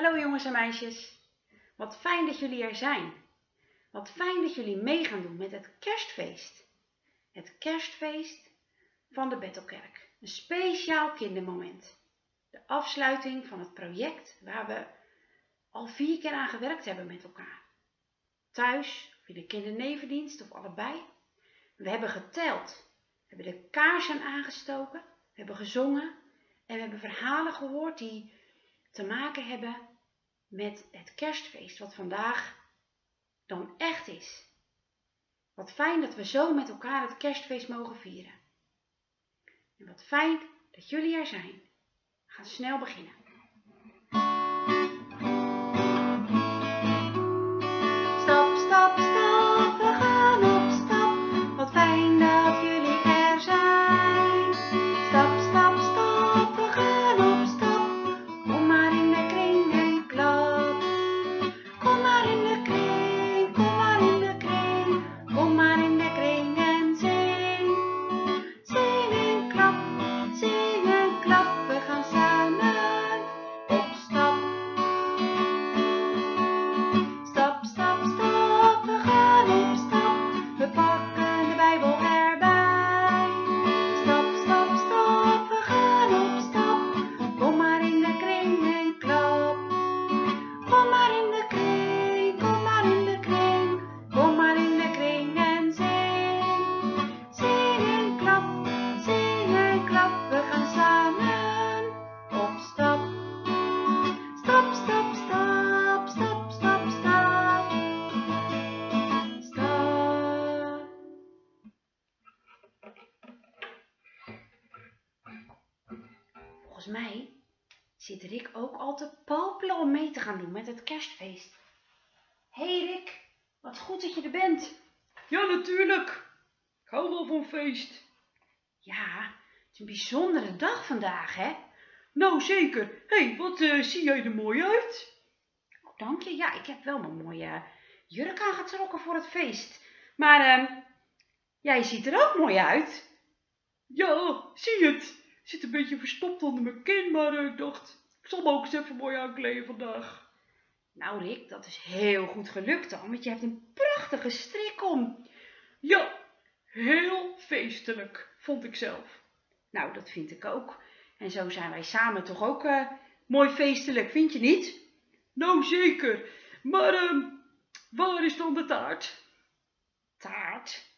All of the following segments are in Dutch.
Hallo jongens en meisjes. Wat fijn dat jullie er zijn. Wat fijn dat jullie mee gaan doen met het kerstfeest. Het kerstfeest van de Bettelkerk. Een speciaal kindermoment. De afsluiting van het project waar we al vier keer aan gewerkt hebben met elkaar. Thuis, of in de kindernevendienst of allebei. We hebben geteld. We hebben de kaarsen aangestoken. We hebben gezongen. En we hebben verhalen gehoord die te maken hebben met het kerstfeest, wat vandaag dan echt is. Wat fijn dat we zo met elkaar het kerstfeest mogen vieren. En wat fijn dat jullie er zijn. We gaan snel beginnen. Volgens mij zit Rick ook al te popelen om mee te gaan doen met het kerstfeest. Hé hey Rick, wat goed dat je er bent. Ja, natuurlijk. Ik hou wel van feest. Ja, het is een bijzondere dag vandaag, hè? Nou, zeker. Hé, hey, wat eh, zie jij er mooi uit? Oh, dank je. Ja, ik heb wel mijn mooie jurk aangetrokken voor het feest. Maar ehm, jij ziet er ook mooi uit. Ja, zie het. Een beetje verstopt onder mijn kin, maar eh, ik dacht, ik zal me ook eens even mooi aankleden vandaag. Nou Rick, dat is heel goed gelukt dan, want je hebt een prachtige strik om. Ja, heel feestelijk, vond ik zelf. Nou, dat vind ik ook. En zo zijn wij samen toch ook eh, mooi feestelijk, vind je niet? Nou, zeker. Maar ehm, waar is dan de taart? Taart?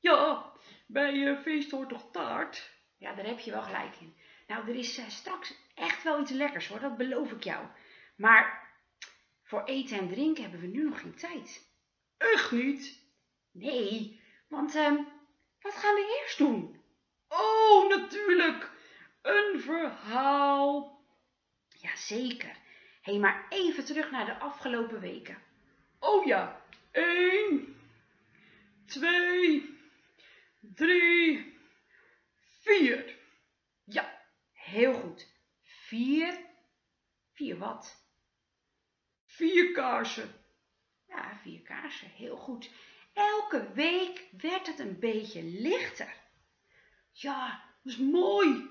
Ja, bij eh, feest hoort toch taart? Ja, daar heb je wel gelijk in. Nou, er is eh, straks echt wel iets lekkers hoor, dat beloof ik jou. Maar voor eten en drinken hebben we nu nog geen tijd. Echt niet? Nee, want ehm, wat gaan we eerst doen? Oh, natuurlijk. Een verhaal. Jazeker. Hé, hey, maar even terug naar de afgelopen weken. Oh ja, één, twee, drie, vier. Ja, heel goed. Vier. Vier wat? Vier kaarsen. Ja, vier kaarsen. Heel goed. Elke week werd het een beetje lichter. Ja, dat is mooi.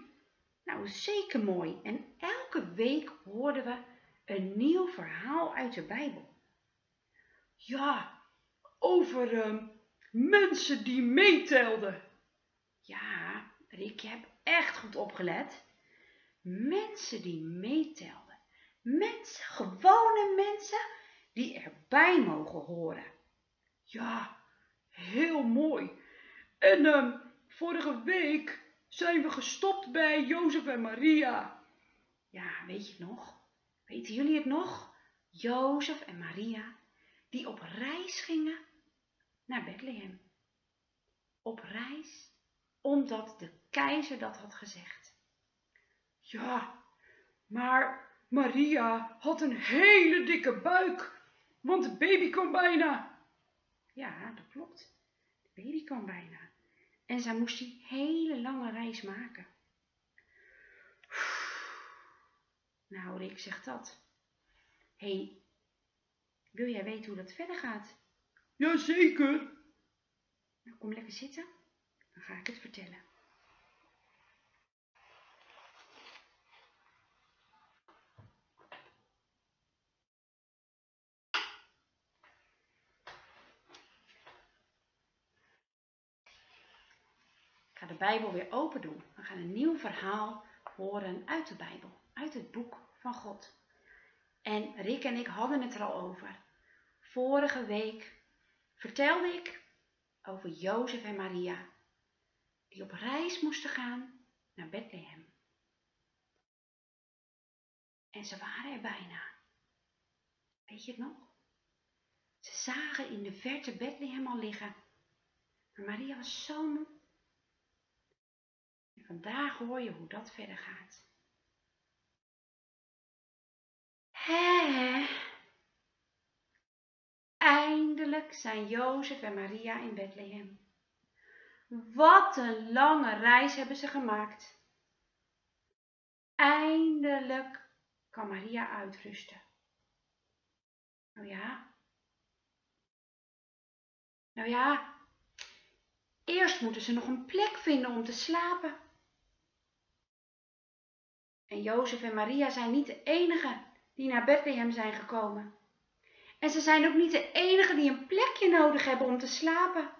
Nou, zeker mooi. En elke week hoorden we een nieuw verhaal uit de Bijbel. Ja, over uh, mensen die meetelden. Ja, Rick, je hebt echt goed opgelet. Mensen die meetelden. Mensen, gewone mensen die erbij mogen horen. Ja, heel mooi. En uh, vorige week zijn we gestopt bij Jozef en Maria. Ja, weet je het nog? Weten jullie het nog? Jozef en Maria, die op reis gingen naar Bethlehem. Op reis omdat de keizer dat had gezegd. Ja, maar Maria had een hele dikke buik, want de baby kwam bijna. Ja, dat klopt. De baby kwam bijna. En zij moest die hele lange reis maken. Nou, Rick zegt dat. Hé, hey, wil jij weten hoe dat verder gaat? Jazeker. Nou, kom lekker zitten. Dan ga ik het vertellen. Bijbel weer open doen. We gaan een nieuw verhaal horen uit de Bijbel, uit het boek van God. En Rick en ik hadden het er al over. Vorige week vertelde ik over Jozef en Maria, die op reis moesten gaan naar Bethlehem. En ze waren er bijna. Weet je het nog? Ze zagen in de verte Bethlehem al liggen. Maar Maria was zo moe. Vandaag hoor je hoe dat verder gaat. Hè? Eindelijk zijn Jozef en Maria in Bethlehem. Wat een lange reis hebben ze gemaakt. Eindelijk kan Maria uitrusten. Nou ja. Nou ja. Eerst moeten ze nog een plek vinden om te slapen. En Jozef en Maria zijn niet de enigen die naar Bethlehem zijn gekomen. En ze zijn ook niet de enigen die een plekje nodig hebben om te slapen.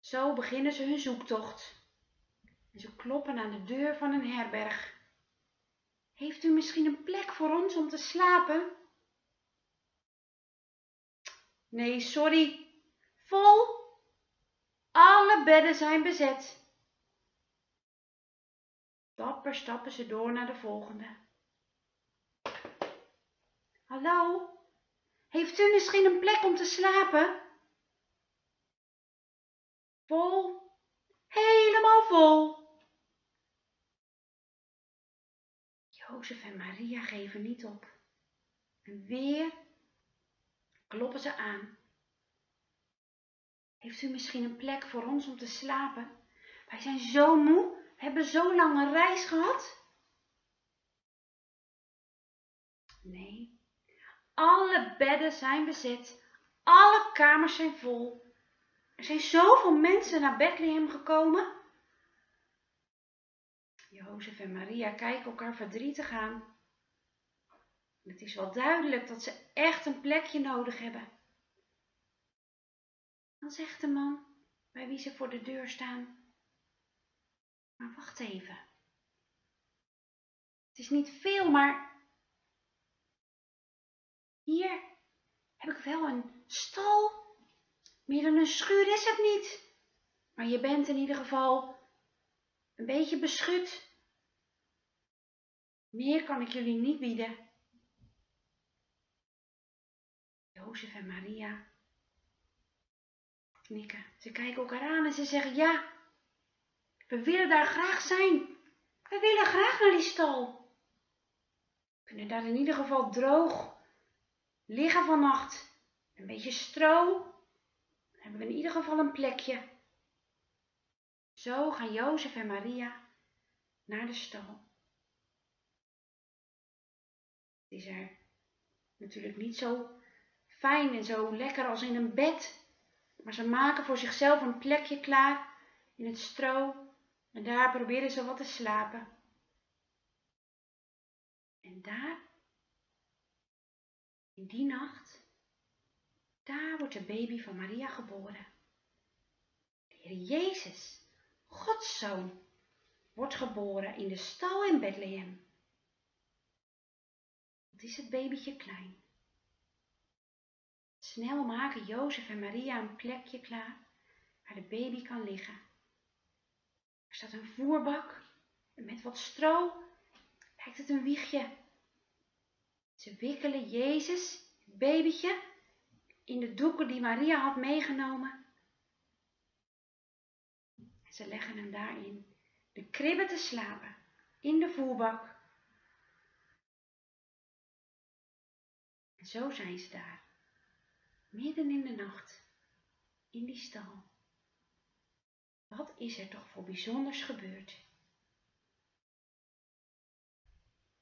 Zo beginnen ze hun zoektocht. En ze kloppen aan de deur van een herberg. Heeft u misschien een plek voor ons om te slapen? Nee, sorry. Vol. Alle bedden zijn bezet. Dapper stappen ze door naar de volgende. Hallo? Heeft u misschien een plek om te slapen? Vol. Helemaal vol. Jozef en Maria geven niet op. En weer kloppen ze aan. Heeft u misschien een plek voor ons om te slapen? Wij zijn zo moe, hebben zo lange reis gehad. Nee, alle bedden zijn bezet, alle kamers zijn vol. Er zijn zoveel mensen naar Bethlehem gekomen. Jozef en Maria kijken elkaar verdrietig aan. Het is wel duidelijk dat ze echt een plekje nodig hebben. Dan zegt de man bij wie ze voor de deur staan. Maar wacht even. Het is niet veel, maar hier heb ik wel een stal. Meer dan een schuur is het niet. Maar je bent in ieder geval een beetje beschut. Meer kan ik jullie niet bieden. Jozef en Maria knikken. Ze kijken elkaar aan en ze zeggen ja. We willen daar graag zijn. We willen graag naar die stal. We kunnen daar in ieder geval droog liggen vannacht. Een beetje stro. Dan hebben we in ieder geval een plekje. Zo gaan Jozef en Maria naar de stal. Het is er natuurlijk niet zo fijn en zo lekker als in een bed. Maar ze maken voor zichzelf een plekje klaar in het stro en daar proberen ze wat te slapen. En daar, in die nacht, daar wordt de baby van Maria geboren. De Heer Jezus, Gods Zoon, wordt geboren in de stal in Bethlehem. Wat is het babytje klein? Snel maken Jozef en Maria een plekje klaar waar de baby kan liggen. Er staat een voerbak en met wat stro lijkt het een wiegje. Ze wikkelen Jezus, het babytje, in de doeken die Maria had meegenomen. En ze leggen hem daarin de kribben te slapen, in de voerbak. En zo zijn ze daar, midden in de nacht, in die stal. Wat is er toch voor bijzonders gebeurd?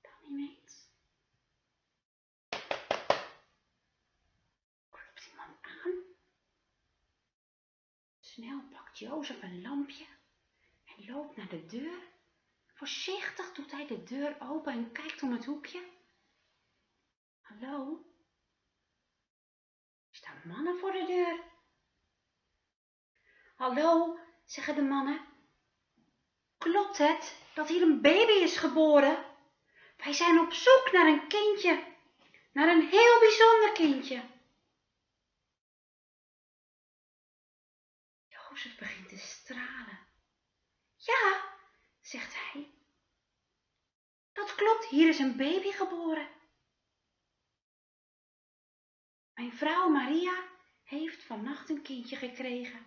Dan ineens klopt iemand aan. Snel pakt Jozef een lampje en loopt naar de deur. Voorzichtig doet hij de deur open en kijkt om het hoekje. Hallo? Er staan mannen voor de deur. Hallo, zeggen de mannen. Klopt het dat hier een baby is geboren? Wij zijn op zoek naar een kindje, naar een heel bijzonder kindje. Jozef begint te stralen. Ja, zegt hij. Dat klopt, hier is een baby geboren. Mijn vrouw Maria heeft vannacht een kindje gekregen.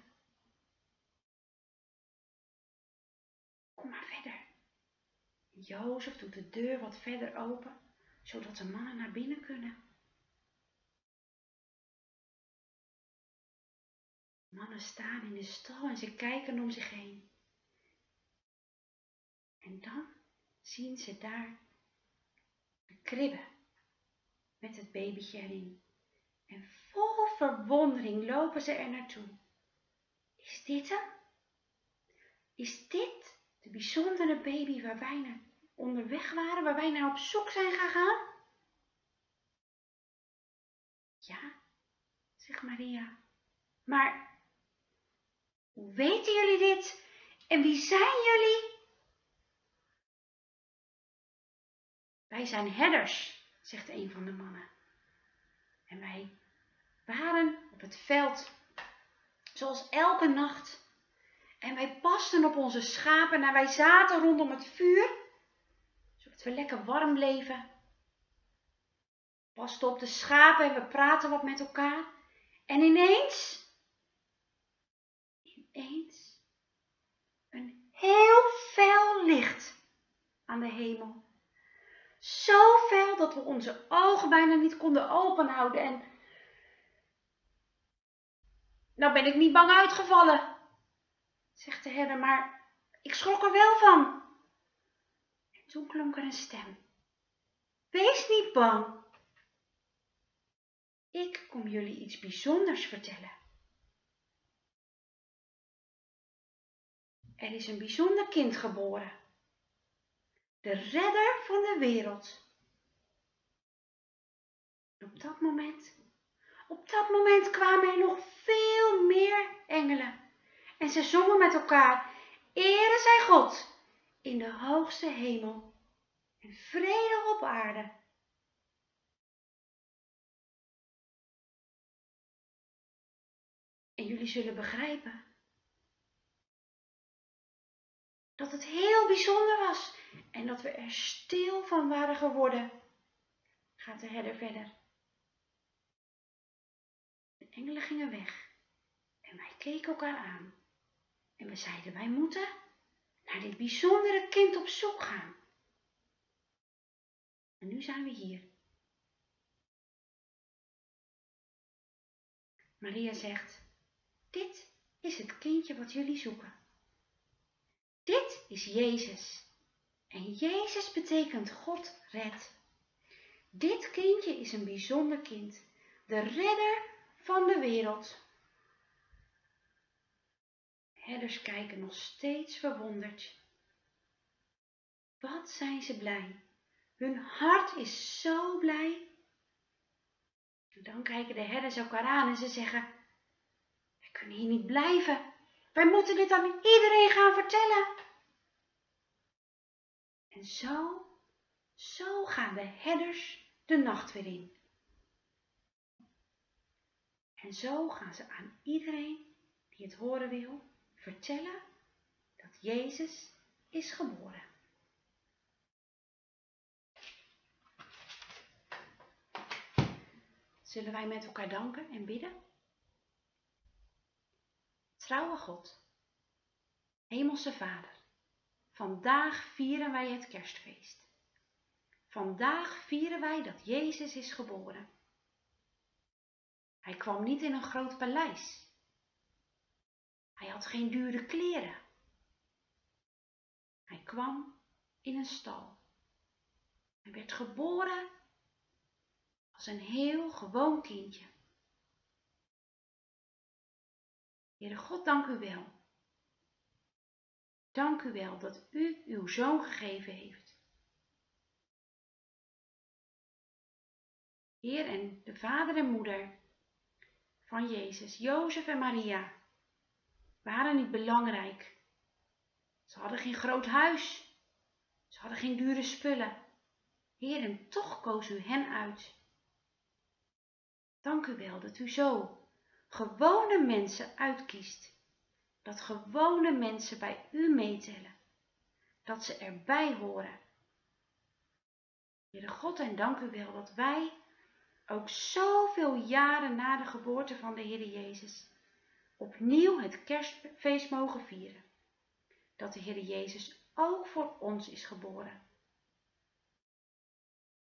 Kom maar verder. Jozef doet de deur wat verder open, zodat de mannen naar binnen kunnen. Mannen staan in de stal en ze kijken om zich heen. En dan zien ze daar de kribbe met het babytje erin. En vol verwondering lopen ze er naartoe. Is dit hem? Is dit de bijzondere baby waar wij naar onderweg waren, waar wij naar op zoek zijn gegaan? Ja, zegt Maria. Maar hoe weten jullie dit? En wie zijn jullie? Wij zijn herders, zegt een van de mannen. En wij waren op het veld, zoals elke nacht. En wij pasten op onze schapen en wij zaten rondom het vuur, zodat we lekker warm bleven. Pasten op de schapen en we praten wat met elkaar. En ineens, ineens, een heel fel licht aan de hemel. Zo fel dat we onze ogen bijna niet konden openhouden en nou ben ik niet bang uitgevallen, zegt de herder, maar ik schrok er wel van. En toen klonk er een stem. Wees niet bang. Ik kom jullie iets bijzonders vertellen. Er is een bijzonder kind geboren. De redder van de wereld. op dat moment op dat moment kwamen er nog veel meer engelen. En ze zongen met elkaar, Ere zij God in de hoogste hemel en vrede op aarde. En jullie zullen begrijpen dat het heel bijzonder was en dat we er stil van waren geworden. Gaat de herder verder engelen gingen weg en wij keken elkaar aan. En we zeiden, wij moeten naar dit bijzondere kind op zoek gaan. En nu zijn we hier. Maria zegt, dit is het kindje wat jullie zoeken. Dit is Jezus. En Jezus betekent God red. Dit kindje is een bijzonder kind, de redder van de wereld. Herders kijken nog steeds verwonderd. Wat zijn ze blij. Hun hart is zo blij. En dan kijken de herders elkaar aan en ze zeggen, wij kunnen hier niet blijven. Wij moeten dit aan iedereen gaan vertellen. En zo, zo gaan de herders de nacht weer in. En zo gaan ze aan iedereen die het horen wil vertellen dat Jezus is geboren. Zullen wij met elkaar danken en bidden? Trouwe God, Hemelse Vader, vandaag vieren wij het kerstfeest. Vandaag vieren wij dat Jezus is geboren. Hij kwam niet in een groot paleis. Hij had geen dure kleren. Hij kwam in een stal. Hij werd geboren als een heel gewoon kindje. Heere God, dank u wel. Dank u wel dat u uw zoon gegeven heeft. Heer en de vader en moeder van Jezus, Jozef en Maria. Waren niet belangrijk. Ze hadden geen groot huis. Ze hadden geen dure spullen. Heer, en toch koos u hen uit. Dank u wel dat u zo gewone mensen uitkiest. Dat gewone mensen bij u meetellen. Dat ze erbij horen. Heere God, en dank u wel dat wij ook zoveel jaren na de geboorte van de Heer Jezus opnieuw het kerstfeest mogen vieren. Dat de Heer Jezus ook voor ons is geboren.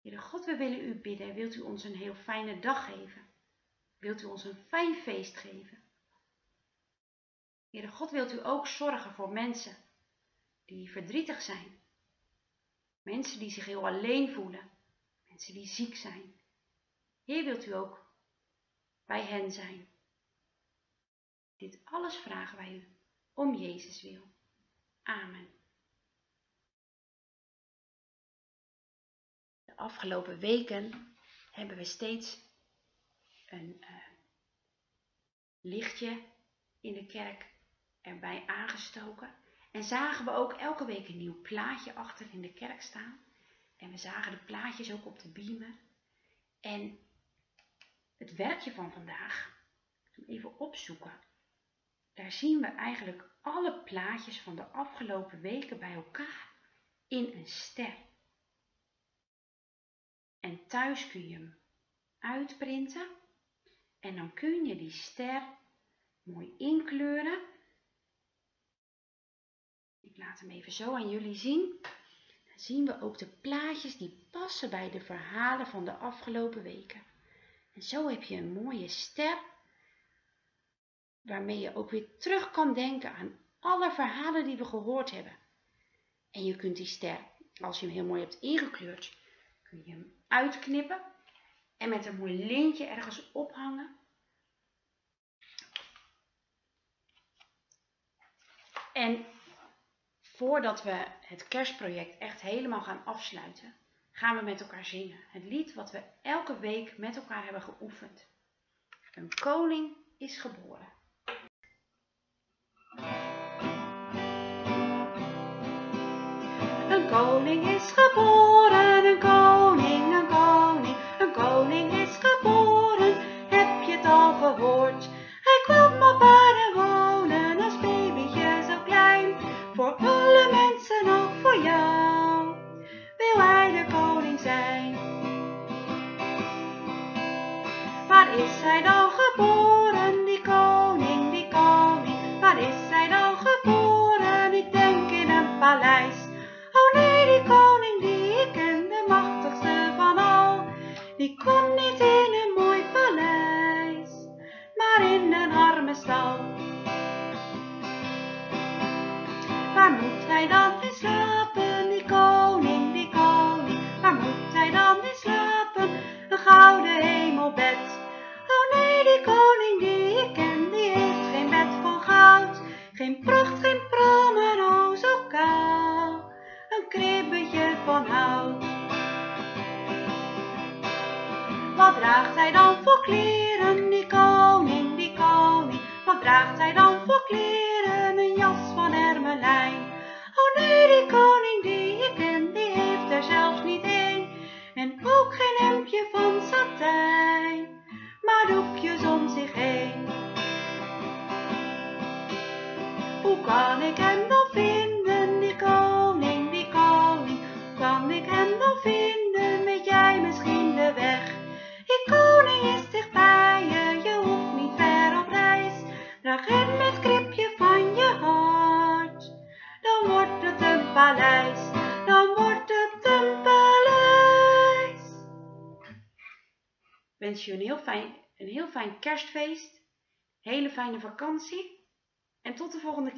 Heere God, we willen u bidden. Wilt u ons een heel fijne dag geven? Wilt u ons een fijn feest geven? Heere God, wilt u ook zorgen voor mensen die verdrietig zijn. Mensen die zich heel alleen voelen. Mensen die ziek zijn. Heer, wilt u ook bij hen zijn. Dit alles vragen wij u om Jezus wil. Amen. De afgelopen weken hebben we steeds een uh, lichtje in de kerk erbij aangestoken. En zagen we ook elke week een nieuw plaatje achter in de kerk staan. En we zagen de plaatjes ook op de biemen. En het werkje van vandaag, even opzoeken. Daar zien we eigenlijk alle plaatjes van de afgelopen weken bij elkaar in een ster. En thuis kun je hem uitprinten en dan kun je die ster mooi inkleuren. Ik laat hem even zo aan jullie zien. Dan zien we ook de plaatjes die passen bij de verhalen van de afgelopen weken. En zo heb je een mooie ster waarmee je ook weer terug kan denken aan alle verhalen die we gehoord hebben. En je kunt die ster, als je hem heel mooi hebt ingekleurd, kun je hem uitknippen en met een mooi lintje ergens ophangen. En voordat we het kerstproject echt helemaal gaan afsluiten, gaan we met elkaar zingen. Het lied wat we elke week met elkaar hebben geoefend. Een koning is geboren. Koning is geboren, hij dan in slapen, die koning, die koning? Waar moet hij dan in slapen? Een gouden hemelbed. Oh nee, die koning die ik ken, die heeft geen bed van goud, geen pracht, geen prom, maar oh zo koud een kribbetje van hout. Wat draagt hij dan voor kleren, die koning, die koning? Wat draagt hij dan voor kleren, een jas van hermelijn? Nee, die koning die ik ken, die heeft er zelfs niet één. En ook geen hemdje van satijn, fijn kerstfeest, hele fijne vakantie en tot de volgende keer.